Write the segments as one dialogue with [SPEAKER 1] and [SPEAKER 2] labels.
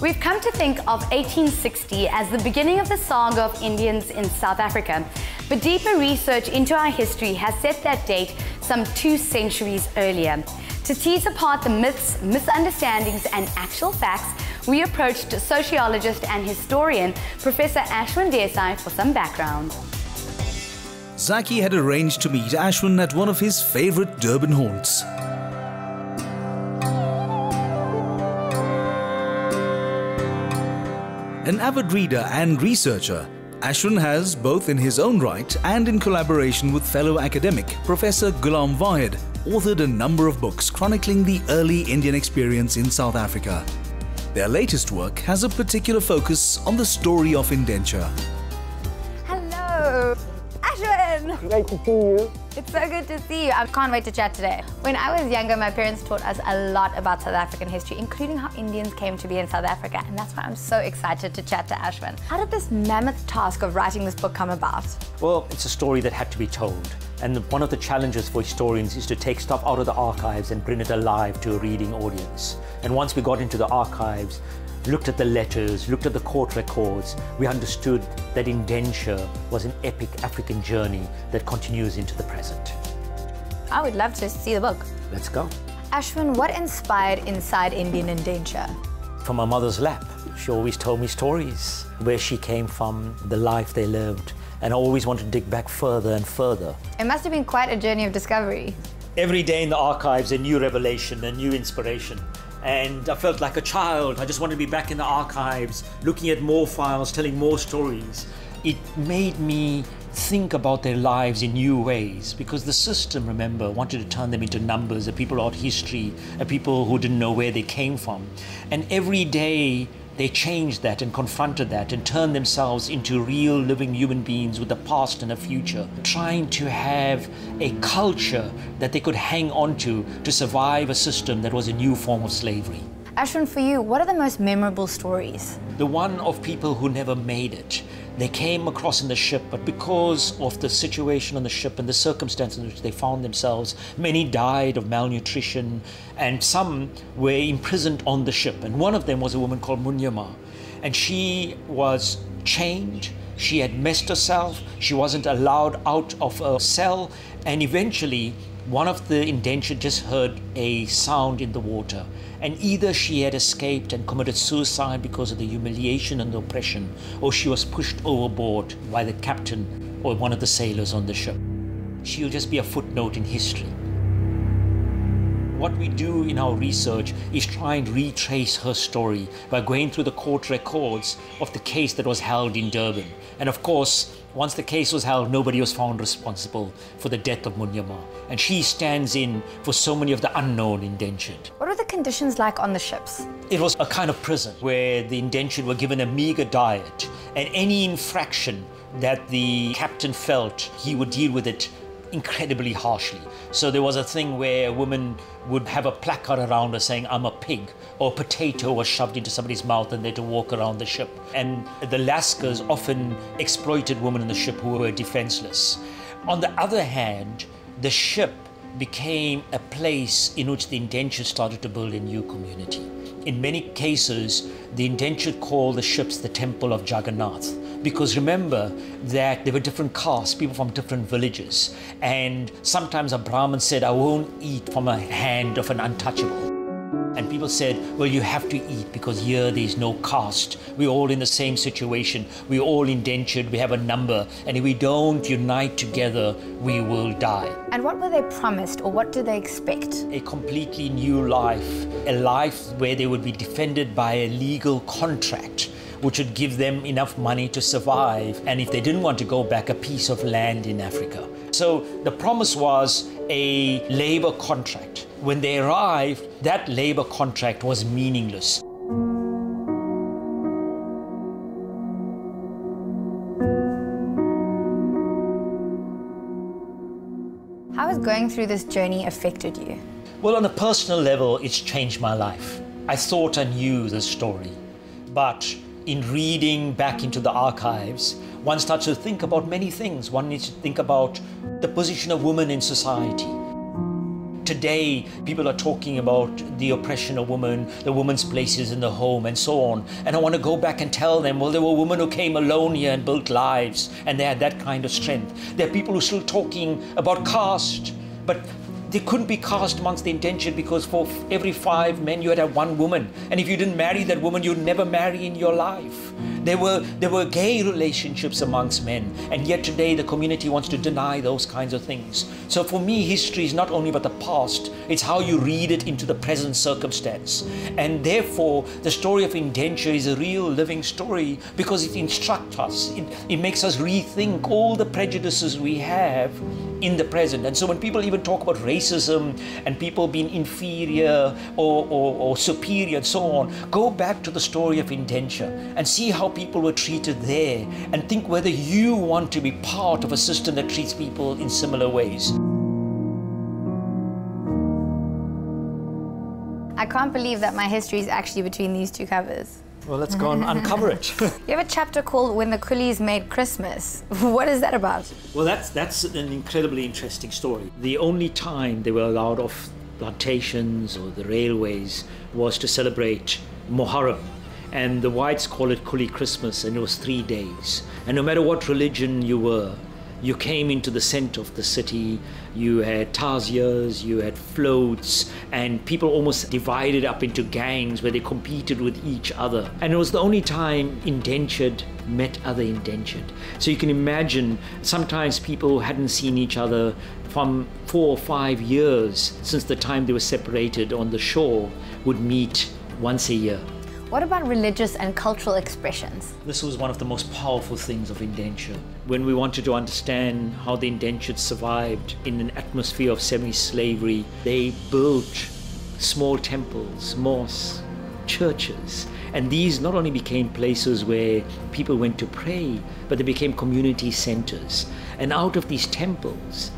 [SPEAKER 1] We've come to think of 1860 as the beginning of the saga of Indians in South Africa, but deeper research into our history has set that date some two centuries earlier. To tease apart the myths, misunderstandings, and actual facts, we approached sociologist and historian Professor Ashwin Desai for some background.
[SPEAKER 2] Zaky had arranged to meet Ashwin at one of his favorite Durban haunts. An avid reader and researcher, Ashwin has, both in his own right and in collaboration with fellow academic Professor Goolam Vahed, authored a number of books chronicling the early Indian experience in South Africa. Their latest work has a particular focus on the story of indenture.
[SPEAKER 1] Hello, Ashwin!
[SPEAKER 3] Great to see you.
[SPEAKER 1] It's so good to see you. I can't wait to chat today. When I was younger, my parents taught us a lot about South African history, including how Indians came to be in South Africa, and that's why I'm so excited to chat to Ashwin. How did this mammoth task of writing this book come about?
[SPEAKER 3] Well, it's a story that had to be told. And one of the challenges for historians is to take stuff out of the archives and bring it alive to a reading audience. And once we got into the archives, looked at the letters, looked at the court records, we understood that indenture was an epic African journey that continues into the present.
[SPEAKER 1] I would love to see the book.
[SPEAKER 3] Let's go.
[SPEAKER 1] Ashwin, what inspired Inside Indian Indenture?
[SPEAKER 3] From my mother's lap, she always told me stories, where she came from, the life they lived, and I always wanted to dig back further and further.
[SPEAKER 1] It must have been quite a journey of discovery.
[SPEAKER 3] Every day in the archives, a new revelation, a new inspiration and I felt like a child. I just wanted to be back in the archives, looking at more files, telling more stories. It made me think about their lives in new ways because the system, remember, wanted to turn them into numbers, a people without history, a people who didn't know where they came from. And every day they changed that and confronted that and turned themselves into real living human beings with a past and a future, trying to have a culture that they could hang on to to survive a system that was a new form of slavery.
[SPEAKER 1] Ashwin, for you, what are the most memorable stories?
[SPEAKER 3] The one of people who never made it, they came across in the ship, but because of the situation on the ship and the circumstances in which they found themselves, many died of malnutrition, and some were imprisoned on the ship. And one of them was a woman called Munyama, and she was chained. She had messed herself. She wasn't allowed out of a cell, and eventually, one of the indentured just heard a sound in the water and either she had escaped and committed suicide because of the humiliation and the oppression, or she was pushed overboard by the captain or one of the sailors on the ship. She'll just be a footnote in history. What we do in our research is try and retrace her story by going through the court records of the case that was held in Durban. And of course, once the case was held, nobody was found responsible for the death of Munyama. And she stands in for so many of the unknown indentured.
[SPEAKER 1] What were the conditions like on the ships?
[SPEAKER 3] It was a kind of prison where the indentured were given a meager diet, and any infraction that the captain felt, he would deal with it incredibly harshly. So there was a thing where a woman would have a placard around her saying, I'm a pig, or a potato was shoved into somebody's mouth and they had to walk around the ship. And the Lascars often exploited women in the ship who were defenseless. On the other hand, the ship became a place in which the indentured started to build a new community. In many cases, the indentured called the ships the Temple of Jagannath because remember that there were different castes, people from different villages, and sometimes a Brahmin said, I won't eat from a hand of an untouchable. And people said, well, you have to eat because here there's no caste. We're all in the same situation. We're all indentured. We have a number. And if we don't unite together, we will die.
[SPEAKER 1] And what were they promised or what do they expect?
[SPEAKER 3] A completely new life, a life where they would be defended by a legal contract which would give them enough money to survive. And if they didn't want to go back, a piece of land in Africa. So the promise was a labor contract. When they arrived, that labor contract was meaningless.
[SPEAKER 1] How has going through this journey affected you?
[SPEAKER 3] Well, on a personal level, it's changed my life. I thought I knew the story, but in reading back into the archives, one starts to think about many things. One needs to think about the position of women in society. Today, people are talking about the oppression of women, the woman's places in the home, and so on. And I want to go back and tell them, well, there were women who came alone here and built lives, and they had that kind of strength. There are people who are still talking about caste, but they couldn't be caste amongst the indentured because for every five men you had have one woman. And if you didn't marry that woman, you'd never marry in your life. There were, there were gay relationships amongst men, and yet today the community wants to deny those kinds of things. So for me, history is not only about the past, it's how you read it into the present circumstance. And therefore, the story of indenture is a real living story because it instructs us, it, it makes us rethink all the prejudices we have in the present. And so when people even talk about racism and people being inferior or, or, or superior and so on, go back to the story of indenture and see how people were treated there and think whether you want to be part of a system that treats people in similar ways.
[SPEAKER 1] I can't believe that my history is actually between these two covers.
[SPEAKER 3] Well, let's go and uncover it.
[SPEAKER 1] you have a chapter called When the Coolies Made Christmas. What is that about?
[SPEAKER 3] Well, that's, that's an incredibly interesting story. The only time they were allowed off plantations or the railways was to celebrate Muharram, and the whites call it Coolie Christmas, and it was three days. And no matter what religion you were, you came into the center of the city, you had tazias, you had floats, and people almost divided up into gangs where they competed with each other. And it was the only time indentured met other indentured. So you can imagine sometimes people who hadn't seen each other from four or five years since the time they were separated on the shore, would meet once a year.
[SPEAKER 1] What about religious and cultural expressions?
[SPEAKER 3] This was one of the most powerful things of indenture. When we wanted to understand how the indentured survived in an atmosphere of semi slavery, they built small temples, mosques, churches. And these not only became places where people went to pray, but they became community centers. And out of these temples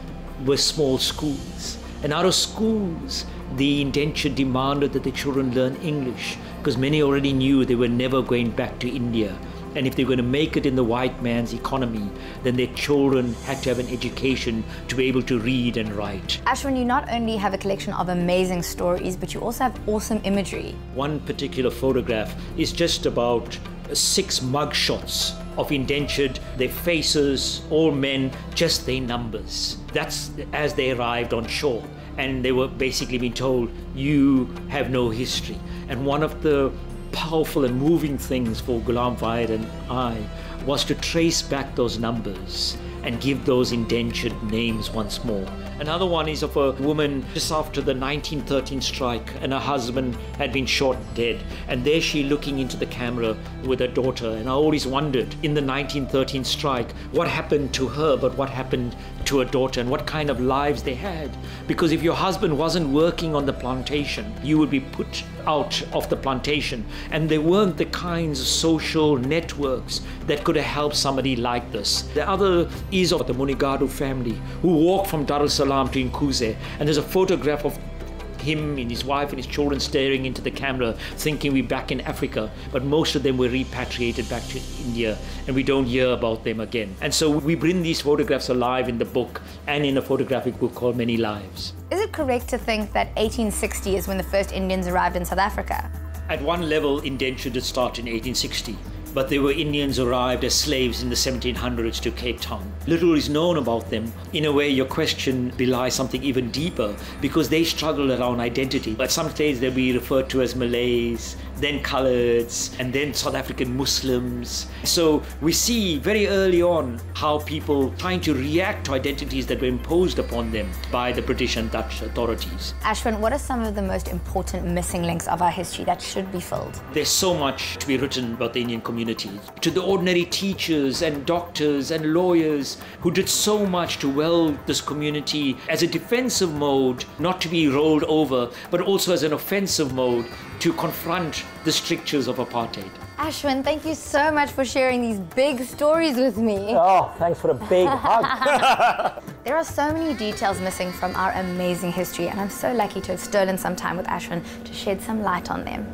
[SPEAKER 3] were small schools. And out of schools, the indenture demanded that the children learn English because many already knew they were never going back to India. And if they were going to make it in the white man's economy, then their children had to have an education to be able to read and write.
[SPEAKER 1] Ashwin, you not only have a collection of amazing stories, but you also have awesome imagery.
[SPEAKER 3] One particular photograph is just about six mug shots of indentured, their faces, all men, just their numbers. That's as they arrived on shore and they were basically being told, You have no history. And one of the powerful and moving things for Goolam and I was to trace back those numbers and give those indentured names once more. Another one is of a woman just after the 1913 strike, and her husband had been shot dead. And there she looking into the camera with her daughter. And I always wondered in the 1913 strike what happened to her, but what happened to her daughter, and what kind of lives they had. Because if your husband wasn't working on the plantation, you would be put out of the plantation. And there weren't the kinds of social networks that could have helped somebody like this. The other is of the Munigadu family who walked from Dar es Salaam to Umkhuze. And there's a photograph of him and his wife and his children staring into the camera, thinking we're back in Africa. But most of them were repatriated back to India, and we don't hear about them again. And so we bring these photographs alive in the book and in a photographic book called Many Lives.
[SPEAKER 1] Is it correct to think that 1860 is when the first Indians arrived in South Africa?
[SPEAKER 3] At one level, indenture did start in 1860 but they were Indians arrived as slaves in the 1700s to Cape Town. Little is known about them. In a way, your question belies something even deeper because they struggled around identity. At some stage, they'll be referred to as Malays, then Coloureds, and then South African Muslims. So we see very early on how people trying to react to identities that were imposed upon them by the British and Dutch authorities.
[SPEAKER 1] Ashwin, what are some of the most important missing links of our history that should be filled?
[SPEAKER 3] There's so much to be written about the Indian community. To the ordinary teachers and doctors and lawyers who did so much to weld this community as a defensive mode, not to be rolled over, but also as an offensive mode to confront the strictures of apartheid.
[SPEAKER 1] Ashwin, thank you so much for sharing these big stories with me.
[SPEAKER 3] Oh, thanks for a big hug.
[SPEAKER 1] there are so many details missing from our amazing history, and I'm so lucky to have stolen some time with Ashwin to shed some light on them.